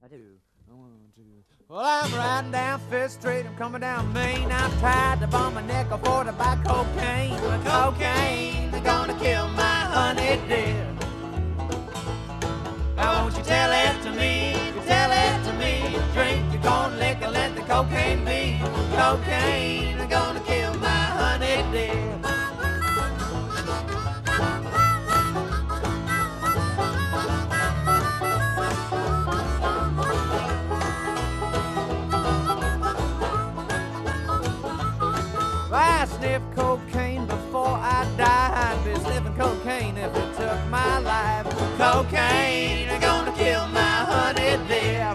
I do. I One, two. Well, I'm riding down Fifth Street. I'm coming down Main. I'm tired to bum my nickel for to buy cocaine. Cocaine, they're gonna kill my honey dear. Now won't you tell it to me? You tell it to me. Drink your corn liquor, let the cocaine be. Cocaine, they're gonna kill my honey dear. Sniffed cocaine before I died. Be sniffing cocaine if it took my life. Cocaine, gonna kill my honey dear.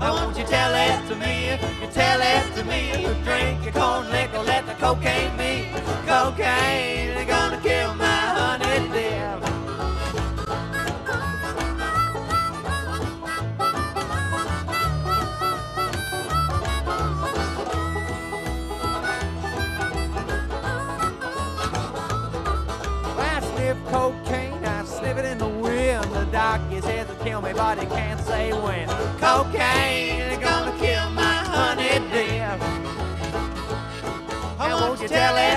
Why won't you tell it to me? You tell it to me. Drink your corn liquor, let the cocaine be. Cocaine, doctor says it'll kill me, but he can't say when. Cocaine is gonna kill my honey dear. Now won't you tell it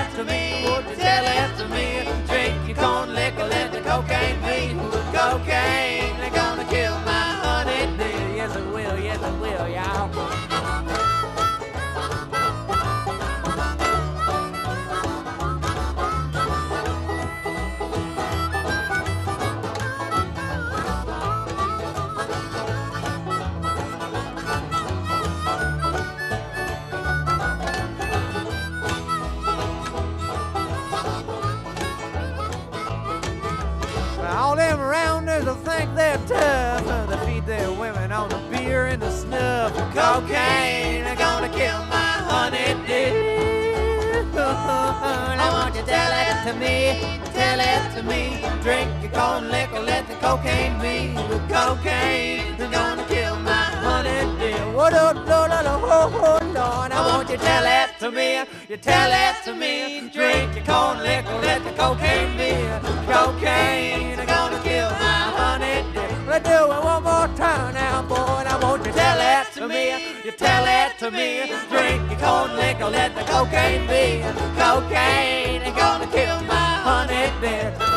will think they're tough. They feed their women on the beer and the snuff. Cocaine, they're gonna kill my honey dear. I want you to tell it to me, tell it to me. Drink your corn liquor, let the cocaine be. Cocaine, they're gonna kill my honey dear. What oh, Lord, oh, oh, Lord, I want you to tell it to me, you tell it to me. Drink your corn liquor, let the. Cocaine, more time now, boy. I want you tell it to me, you tell it to me. Drink your corn liquor, let the cocaine be. Cocaine, they're gonna kill my honey dear.